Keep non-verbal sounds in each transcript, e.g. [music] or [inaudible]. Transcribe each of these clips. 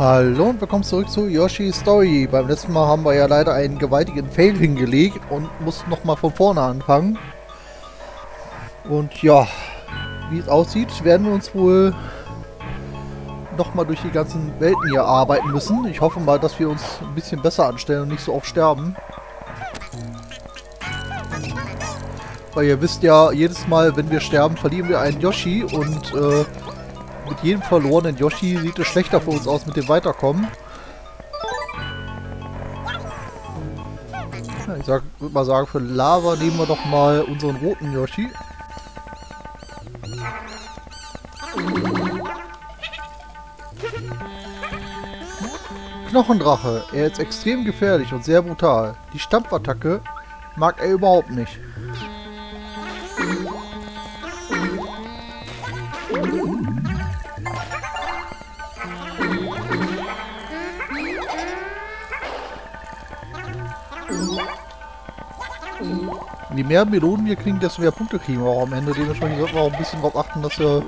Hallo und willkommen zurück zu Yoshi's Story. Beim letzten Mal haben wir ja leider einen gewaltigen Fail hingelegt und mussten nochmal von vorne anfangen. Und ja, wie es aussieht, werden wir uns wohl nochmal durch die ganzen Welten hier arbeiten müssen. Ich hoffe mal, dass wir uns ein bisschen besser anstellen und nicht so oft sterben. Weil ihr wisst ja, jedes Mal, wenn wir sterben, verlieren wir einen Yoshi und äh, mit jedem verlorenen Yoshi sieht es schlechter für uns aus mit dem Weiterkommen. Ja, ich würde mal sagen, für Lava nehmen wir doch mal unseren roten Yoshi. Knochendrache. Er ist extrem gefährlich und sehr brutal. Die Stampfattacke mag er überhaupt nicht. Je mehr Melonen wir kriegen, desto mehr Punkte kriegen wir auch am Ende. Dementsprechend sollten wir auch ein bisschen darauf achten, dass wir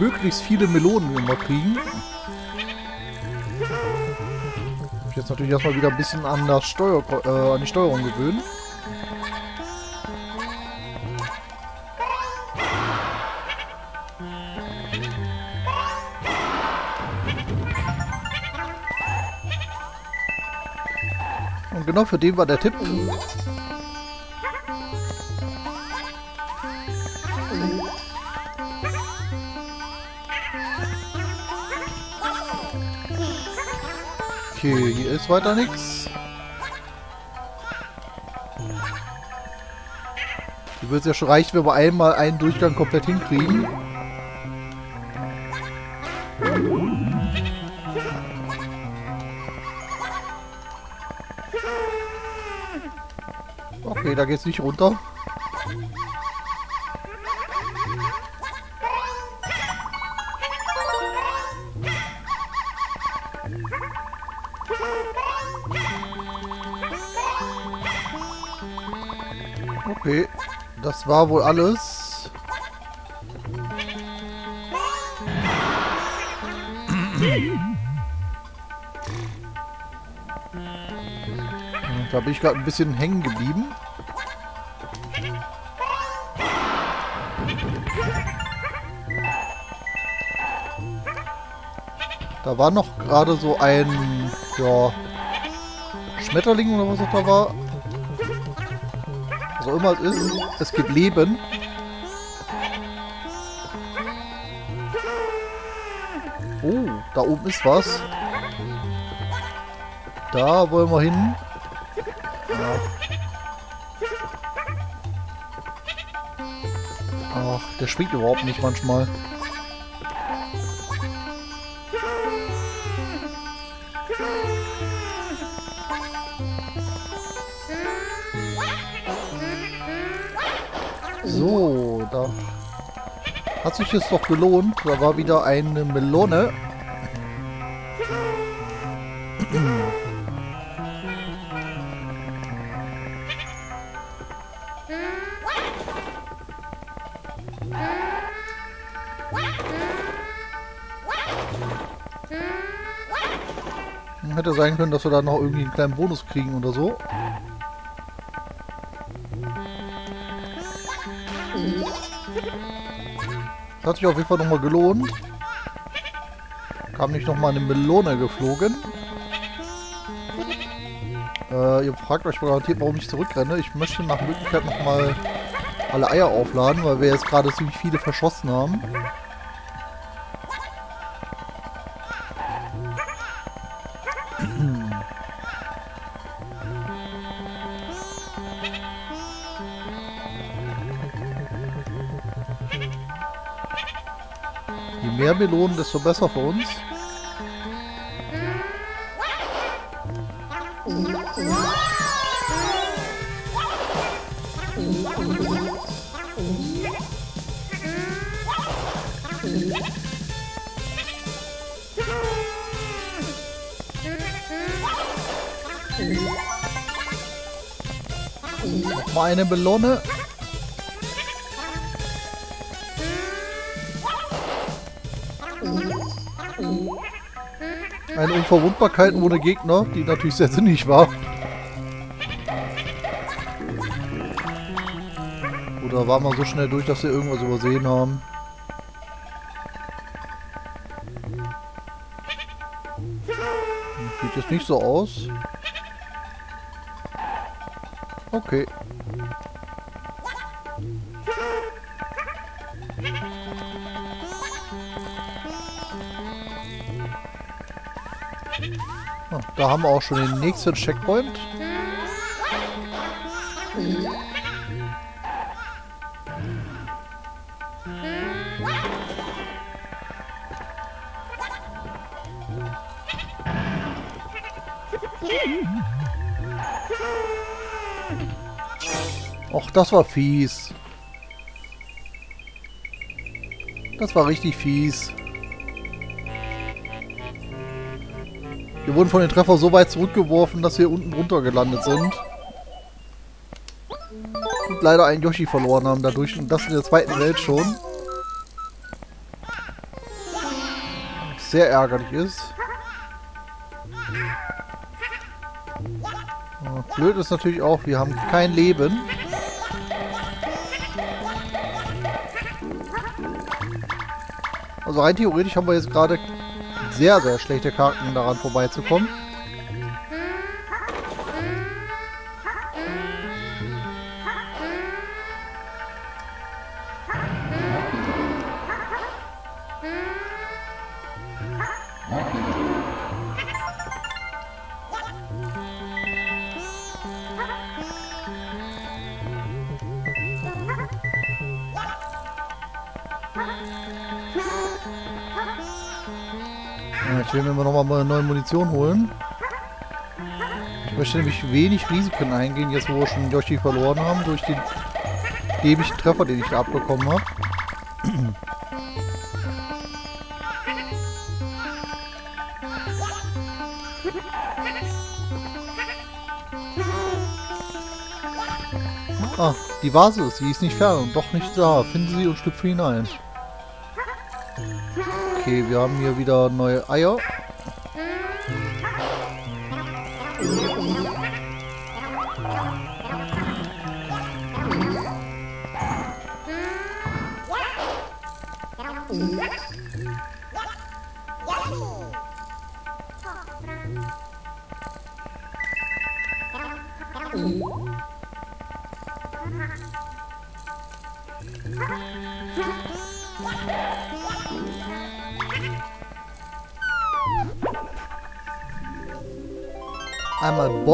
möglichst viele Melonen immer kriegen. Ich jetzt natürlich erstmal wieder ein bisschen an, das Steuer, äh, an die Steuerung gewöhnen. Und genau für den war der Tipp. Okay, hier ist weiter nichts. Hier wird es ja schon reichen, wenn wir einmal einen Durchgang komplett hinkriegen. Okay, da geht's nicht runter. War wohl alles. Da bin ich gerade ein bisschen hängen geblieben. Da war noch gerade so ein, ja, Schmetterling oder was auch da war. Was auch immer es ist, es gibt Leben. Oh, da oben ist was. Da wollen wir hin. Ja. Ach, der springt überhaupt nicht manchmal. So, da hat sich es doch gelohnt. Da war wieder eine Melone. Hätte sein können, dass wir da noch irgendwie einen kleinen Bonus kriegen oder so. Das hat sich auf jeden Fall nochmal gelohnt. Kam nicht nochmal eine Melone geflogen. Äh, ihr fragt euch garantiert, warum ich zurückrenne. Ich möchte nach Möglichkeit nochmal alle Eier aufladen, weil wir jetzt gerade ziemlich viele verschossen haben. Mehr Melonen, desto besser für uns. Nochmal eine Melone. Eine Unverwundbarkeit ohne Gegner, die natürlich sehr sinnig war. Oder waren wir so schnell durch, dass wir irgendwas übersehen haben? Sieht jetzt nicht so aus. Okay. Da haben wir auch schon den nächsten Checkpoint. Och, das war fies. Das war richtig fies. Wir wurden von den Treffer so weit zurückgeworfen, dass wir unten drunter gelandet sind. Und leider einen Yoshi verloren haben dadurch. Und das in der zweiten Welt schon. Sehr ärgerlich ist. Blöd ist natürlich auch, wir haben kein Leben. Also rein theoretisch haben wir jetzt gerade sehr, sehr schlechte Karten daran vorbeizukommen. Munition holen. Ich möchte nämlich wenig Risiken eingehen, jetzt wo wir schon Yoshi verloren haben, durch den dämlichen Treffer, den ich da abbekommen habe. Ah, die Vase, sie ist nicht fern und doch nicht da. Finden Sie und schlüpfen hinein. Okay, wir haben hier wieder neue Eier.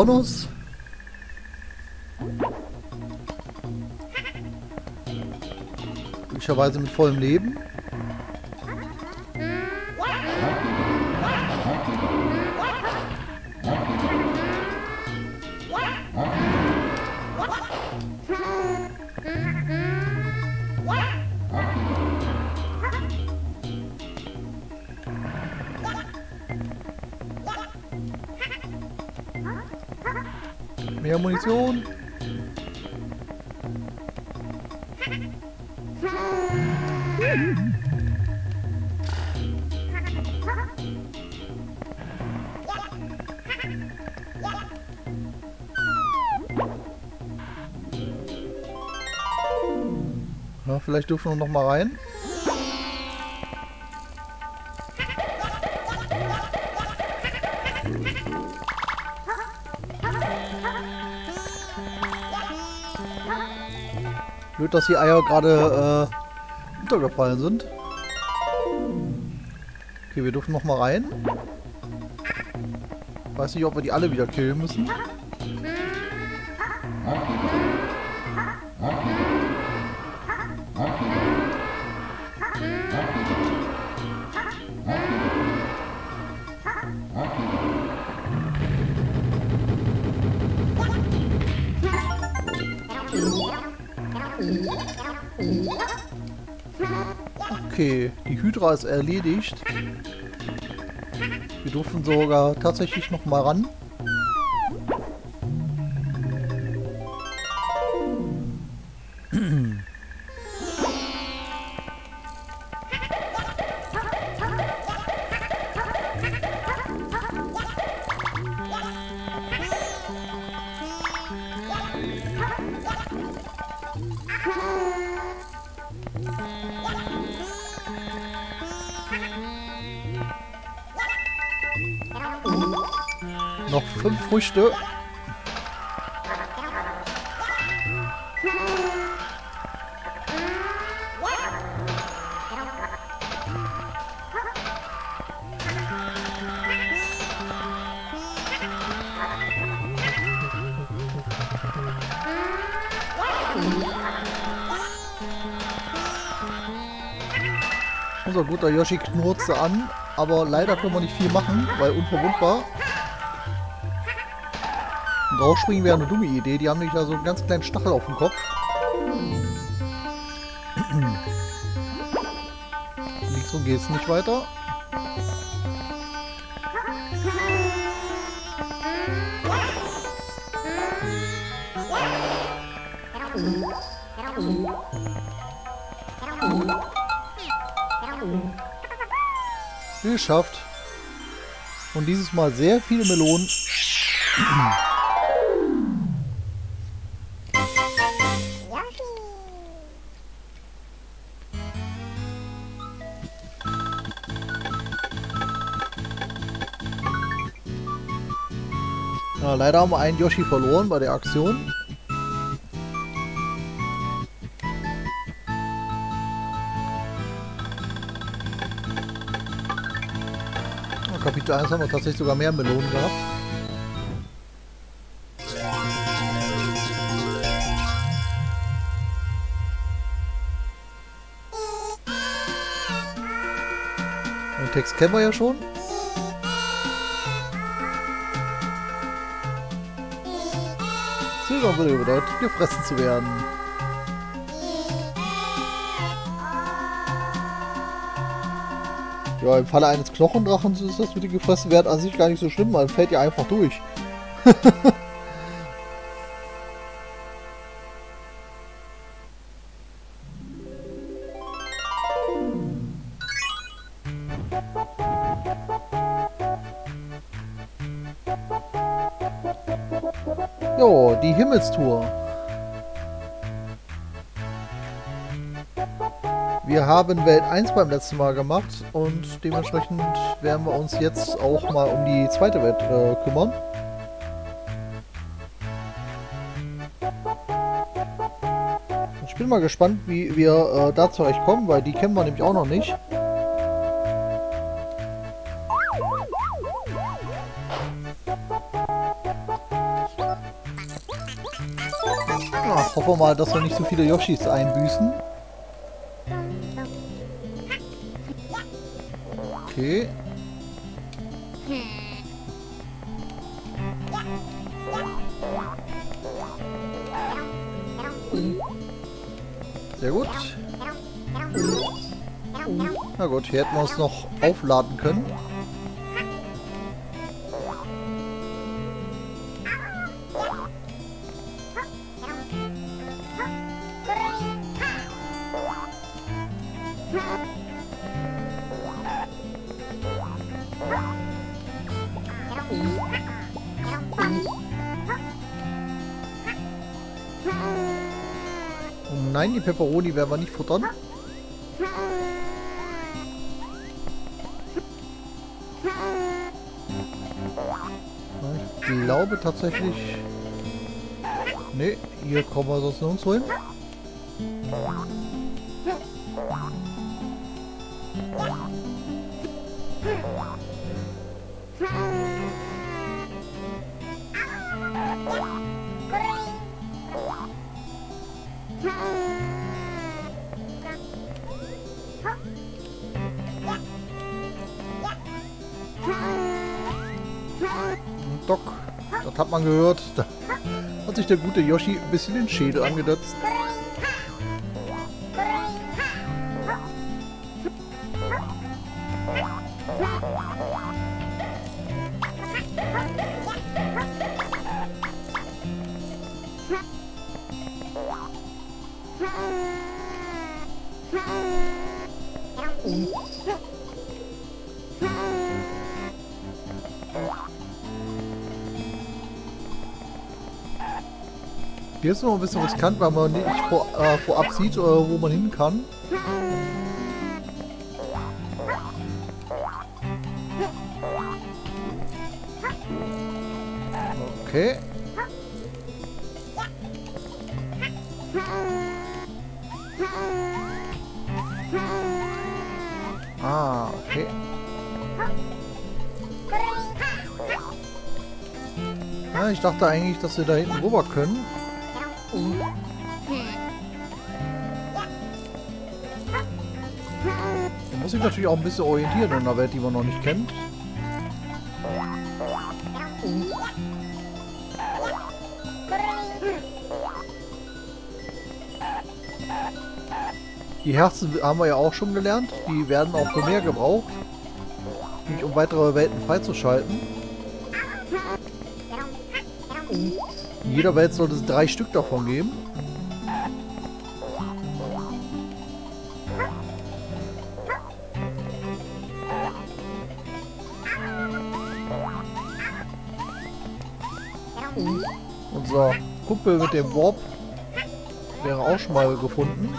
Bonus. Möglicherweise mit vollem Leben. Munition. Ja, vielleicht dürfen wir noch mal rein. Blöd, dass die Eier gerade äh, untergefallen sind. Okay, wir dürfen noch mal rein. Weiß nicht, ob wir die alle wieder killen müssen. Hydra ist erledigt. Wir durften sogar tatsächlich noch mal ran. [clears throat] Früchte. Unser guter Yoshi knurrte an, aber leider können wir nicht viel machen, weil unverwundbar. Und draufspringen wäre eine dumme Idee. Die haben nämlich da so einen ganz kleinen Stachel auf dem Kopf. [clears throat] Links und geht's nicht weiter. Geschafft. Und dieses Mal sehr viele Melonen. [clears throat] leider haben wir einen Yoshi verloren bei der Aktion. Kapitel 1 haben wir tatsächlich sogar mehr Melonen gehabt. Den Text kennen wir ja schon. Zögern würde bedeuten, gefressen zu werden. Ja, im Falle eines Knochendrachens ist das mit dem gefressen werden an sich gar nicht so schlimm, man fällt ja einfach durch. [laughs] die Himmelstour. Wir haben Welt 1 beim letzten Mal gemacht und dementsprechend werden wir uns jetzt auch mal um die zweite Welt äh, kümmern. Ich bin mal gespannt, wie wir äh, da zurechtkommen, weil die kennen wir nämlich auch noch nicht. Wir mal, dass wir nicht so viele Yoshis einbüßen. Okay. Sehr gut. Na gut, hier hätten wir uns noch aufladen können. Nein, die Peperoni werden wir nicht futtern. Ich glaube tatsächlich... Ne, hier kommen wir sonst nirgendwo hin. Doc, das hat man gehört. Da hat sich der gute Yoshi ein bisschen den Schädel angedotzt. Ist noch ein bisschen riskant, weil man nicht vor, äh, vorab sieht, äh, wo man hin kann. Okay. Ah, okay. Ja, ich dachte eigentlich, dass wir da hinten rüber können. Muss ich natürlich auch ein bisschen orientieren in einer Welt, die man noch nicht kennt. Die Herzen haben wir ja auch schon gelernt. Die werden auch für mehr gebraucht. Nicht um weitere Welten freizuschalten. In jeder Welt sollte es drei Stück davon geben. Unser Kumpel mit dem Warp wäre auch schon mal gefunden.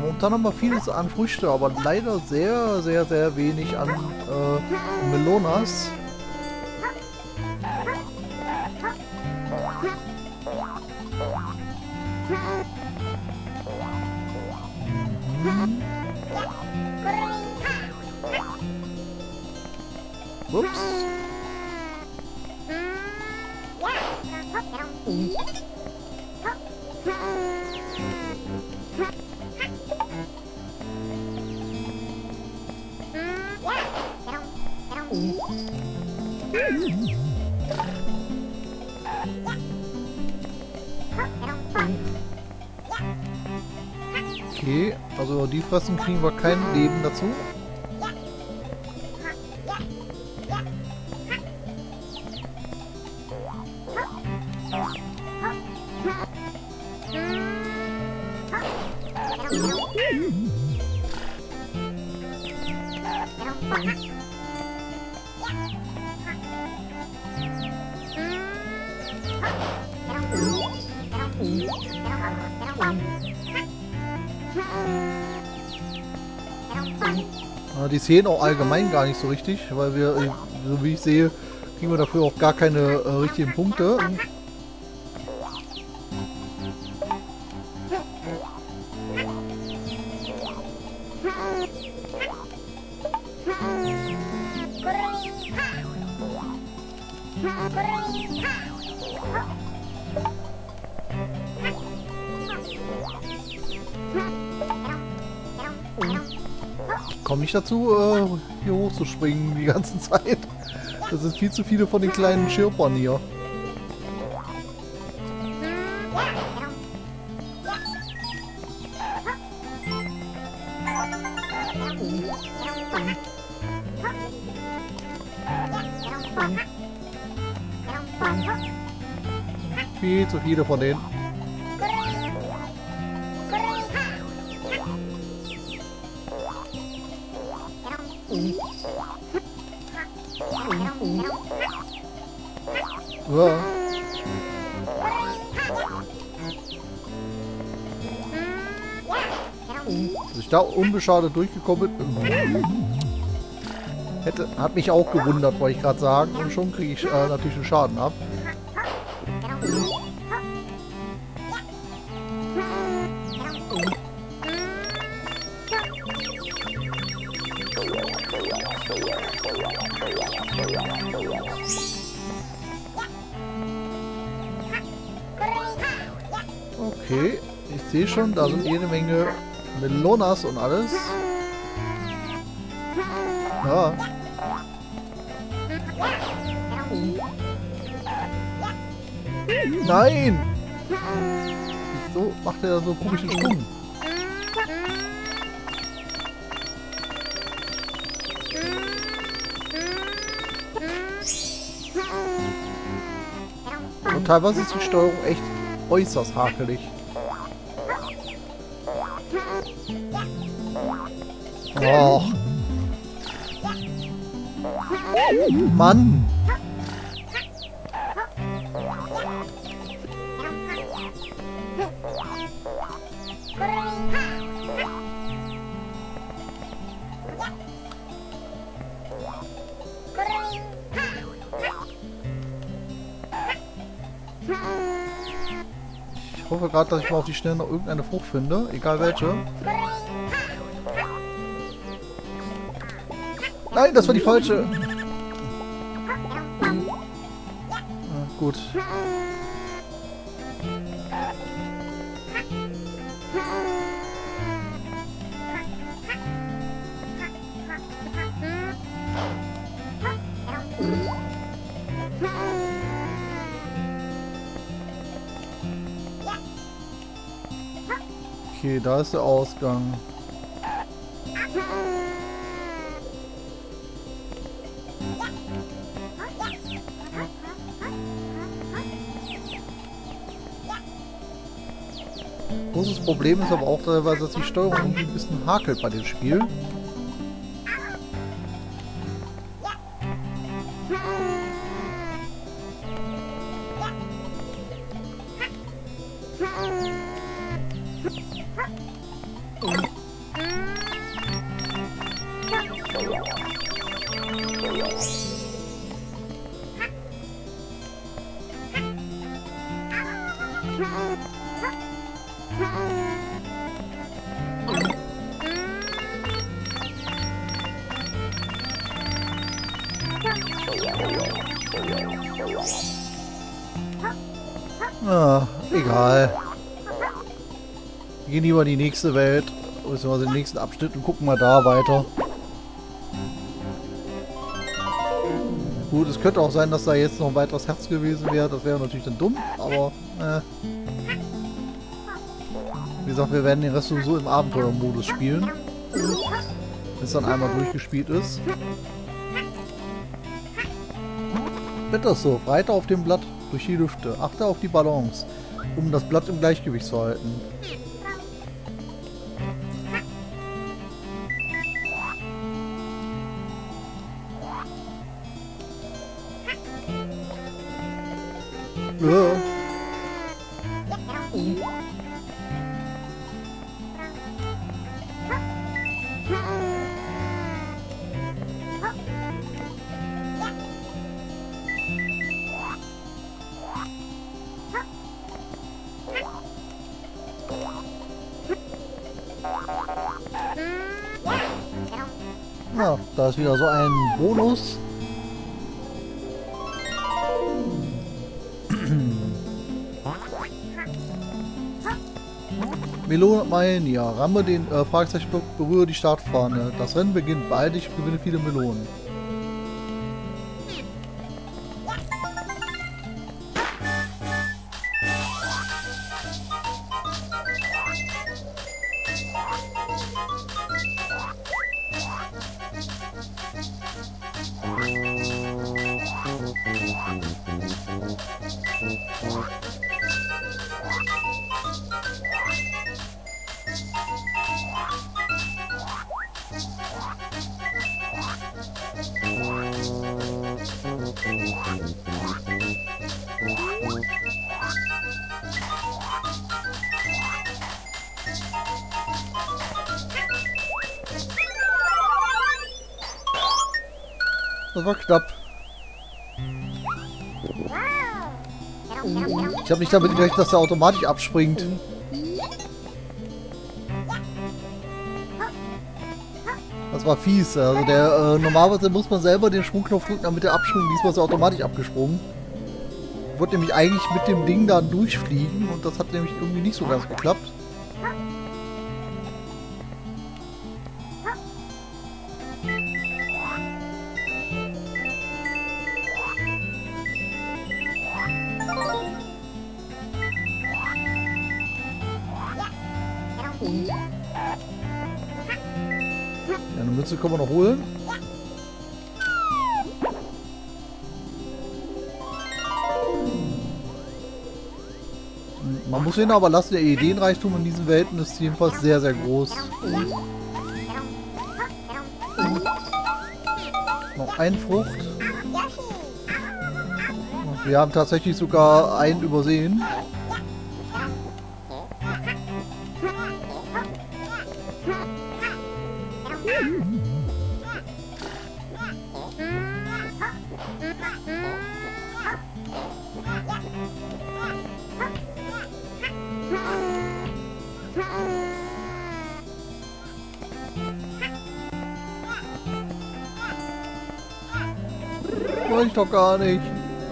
Momentan haben wir vieles an Früchte, aber leider sehr, sehr, sehr wenig an äh, Melonas. Okay, also die fressen kriegen wir kein Leben dazu. Ja, die sehen auch allgemein gar nicht so richtig, weil wir, äh, so wie ich sehe, kriegen wir dafür auch gar keine äh, richtigen Punkte. Komme nicht dazu, äh, hier hochzuspringen die ganze Zeit. Das sind viel zu viele von den kleinen Schirpern hier. Viel zu viele von denen. Ich da unbeschadet durchgekommen bin. Hätte, hat mich auch gewundert, wollte ich gerade sagen. Und schon kriege ich äh, natürlich einen Schaden ab. Okay, ich sehe schon, da sind jede Menge Melonas und alles. Ja. Nein! Wieso macht er da so komischen Sprung? Und teilweise ist die Steuerung echt äußerst hakelig. Oh. Mann. Ich hoffe gerade, dass ich mal auf die Schnelle noch irgendeine Frucht finde, egal welche. Nein, das war die falsche. Ah, gut. Okay, da ist der Ausgang. Problem ist aber auch teilweise, dass die Steuerung irgendwie ein bisschen hakelt bei dem Spiel. Ah, egal. Wir gehen lieber in die nächste Welt, beziehungsweise den nächsten Abschnitt und gucken mal da weiter. Gut, es könnte auch sein, dass da jetzt noch ein weiteres Herz gewesen wäre. Das wäre natürlich dann dumm, aber äh. Wie gesagt, wir werden den Rest sowieso im Abenteuermodus spielen. Es dann einmal durchgespielt ist. Bitte so, weiter auf dem Blatt durch die Lüfte. Achte auf die Balance, um das Blatt im Gleichgewicht zu halten. Ja. Ist wieder so ein Bonus. Melone ja. Ramme den äh, Fragezeichenblock, berühre die Startfahne. Das Rennen beginnt bald, ich gewinne viele Melonen. War knapp. Ich habe nicht damit gerechnet, dass er automatisch abspringt. Das war fies. Also der äh, normalerweise muss man selber den Sprungknopf drücken, damit er abspringt. Diesmal ist er automatisch abgesprungen. Wollte nämlich eigentlich mit dem Ding dann durchfliegen und das hat nämlich irgendwie nicht so ganz geklappt. Können wir noch holen. Man muss ihn aber lassen, der Ideenreichtum in diesen Welten ist jedenfalls sehr, sehr groß. Noch ein Frucht. Wir haben tatsächlich sogar einen übersehen. Wollte ich doch gar nicht.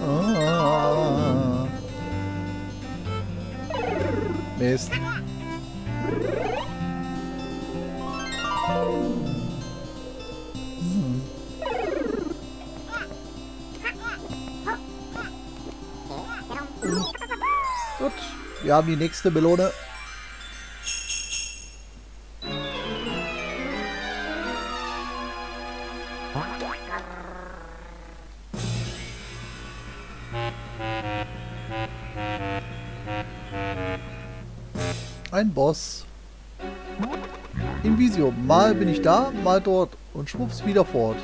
Ah. Mist. Wir haben die nächste Melone. Ein Boss. Invisio. Mal bin ich da, mal dort und schwupps wieder fort.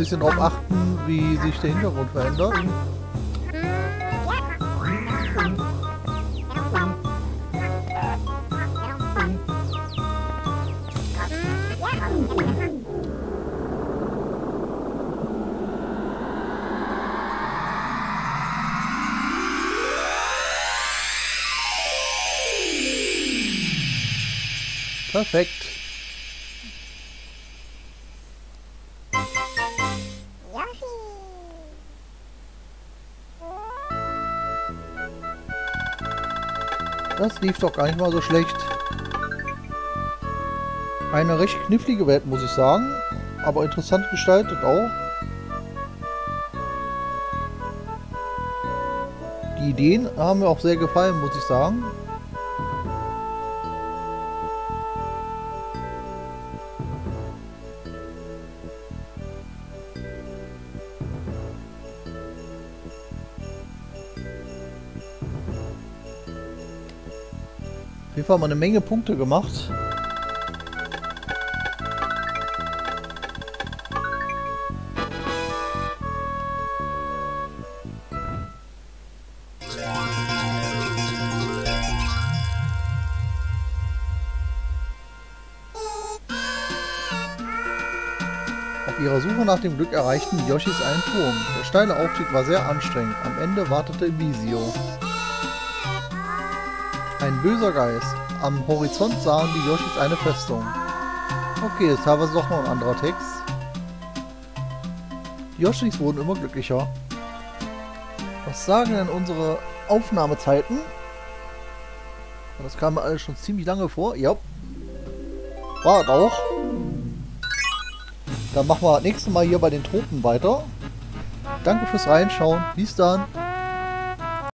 Bisschen darauf achten, wie sich der Hintergrund verändert. Perfekt. Das lief doch gar nicht mal so schlecht. Eine recht knifflige Welt, muss ich sagen. Aber interessant gestaltet auch. Die Ideen haben mir auch sehr gefallen, muss ich sagen. Mal eine Menge Punkte gemacht. Auf ihrer Suche nach dem Glück erreichten die Yoshis einen Turm. Der steile Aufstieg war sehr anstrengend. Am Ende wartete Visio. Ein böser Geist. Am Horizont sahen die Yoshis eine Festung. Okay, ist teilweise doch noch ein anderer Text. Die Yoshis wurden immer glücklicher. Was sagen denn unsere Aufnahmezeiten? Das kam mir alles schon ziemlich lange vor. Ja. War auch. Dann machen wir das nächste Mal hier bei den Tropen weiter. Danke fürs Reinschauen. Bis dann.